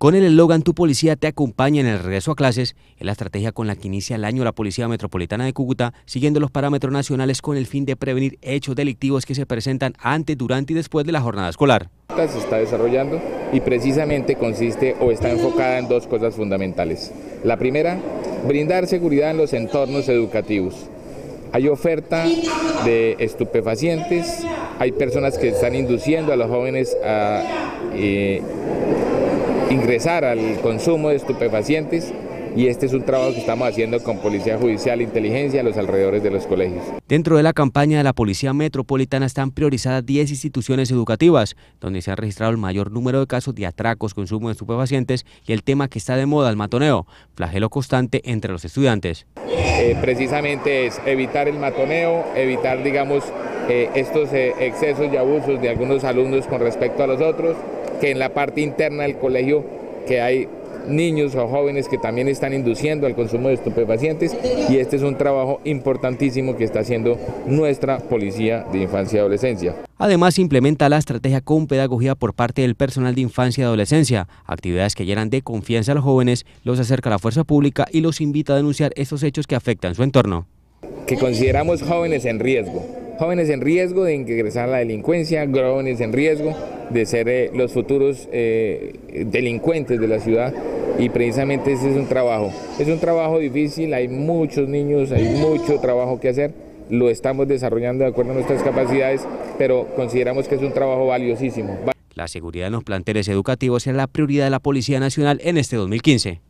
Con el eslogan Tu policía te acompaña en el regreso a clases, es la estrategia con la que inicia el año la Policía Metropolitana de Cúcuta, siguiendo los parámetros nacionales con el fin de prevenir hechos delictivos que se presentan antes, durante y después de la jornada escolar. Se está desarrollando y precisamente consiste o está enfocada en dos cosas fundamentales. La primera, brindar seguridad en los entornos educativos. Hay oferta de estupefacientes, hay personas que están induciendo a los jóvenes a eh, ingresar al consumo de estupefacientes y este es un trabajo que estamos haciendo con Policía Judicial e Inteligencia a los alrededores de los colegios. Dentro de la campaña de la Policía Metropolitana están priorizadas 10 instituciones educativas, donde se ha registrado el mayor número de casos de atracos, consumo de estupefacientes y el tema que está de moda, el matoneo, flagelo constante entre los estudiantes. Eh, precisamente es evitar el matoneo, evitar, digamos, eh, estos eh, excesos y abusos de algunos alumnos con respecto a los otros, que en la parte interna del colegio que hay niños o jóvenes que también están induciendo al consumo de estupefacientes y este es un trabajo importantísimo que está haciendo nuestra Policía de Infancia y Adolescencia. Además, implementa la estrategia con pedagogía por parte del personal de infancia y adolescencia, actividades que llenan de confianza a los jóvenes, los acerca a la fuerza pública y los invita a denunciar estos hechos que afectan su entorno. Que consideramos jóvenes en riesgo, jóvenes en riesgo de ingresar a la delincuencia, jóvenes en riesgo de ser eh, los futuros eh, delincuentes de la ciudad y precisamente ese es un trabajo. Es un trabajo difícil, hay muchos niños, hay mucho trabajo que hacer, lo estamos desarrollando de acuerdo a nuestras capacidades, pero consideramos que es un trabajo valiosísimo. La seguridad en los planteles educativos es la prioridad de la Policía Nacional en este 2015.